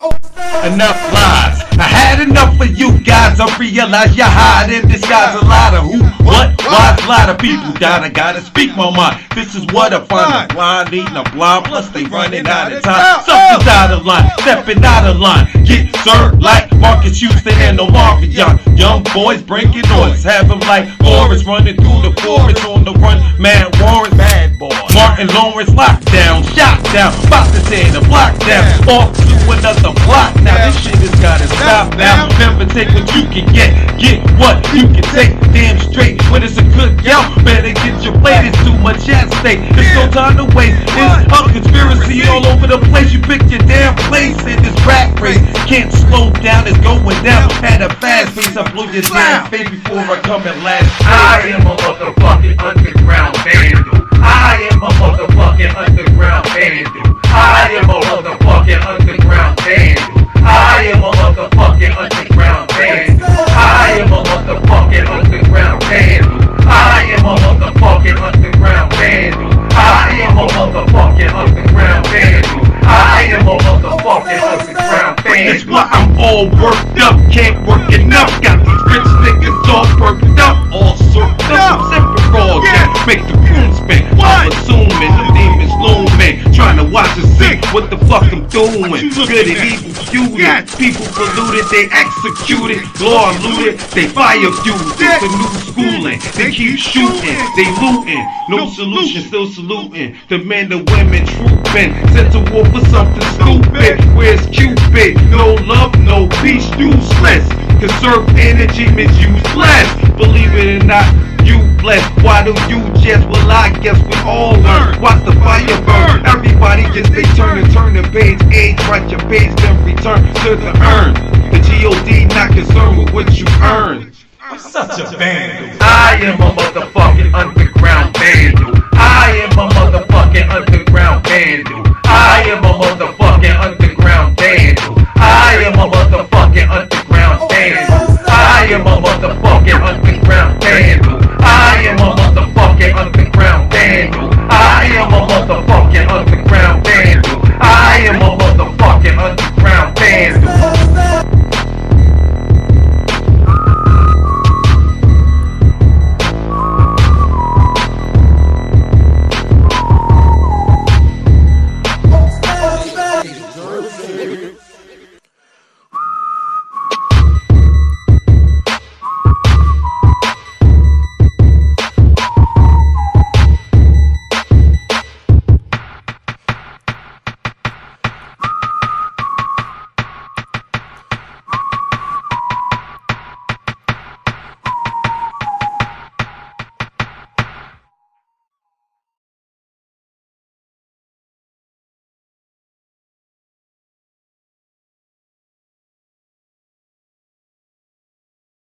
Enough lies. I had enough of you guys. I realize you hide in disguise. A lot of who, what, why? A lot of people died. I gotta speak my mind. This is what I find. A blind eating a blind. Plus they running out of time. Something's out of line. Stepping out of line. Get served like Marques Houston and Omarion. Young boys breaking noise. Have them like Morris running through the forest on the run. Man, Warren, bad boy. Martin Lawrence lockdown. Shot down. About to say the block down. Off another block now. This shit has gotta stop now. Remember, take what you can get. Get what you can take. Damn straight. When it's a good yo, better get your plate. It's too much at stake. There's no time to waste. It's a conspiracy all over the place. You pick your damn place in this rat race. Can't slow down. It's going down at a fast pace. I blow your damn face before I come at last. I am a motherfucking underground vandal. I am a motherfucking underground vandal. why I'm all worked up, can't work enough. Got these rich niggas all perked up, all sorted up. I'm fuck I'm doing. Good and evil feuding, people polluted, they executed. Law looted, they fire fueled. It's a new schooling, they keep shooting, they looting. No solution, still saluting. The men, the women trooping, sent to war for something stupid. Where's Cupid? No love, no peace, useless. Conserve energy, misuse less. Believe it or not, you blessed. Why do you just? Well, I guess we all learn. Watch the fire burn. They turn and turn the page. Age, write your page, then return to the urn. The G.O.D. not concerned with what you earn. I'm such a vandal. I am a motherfucking underground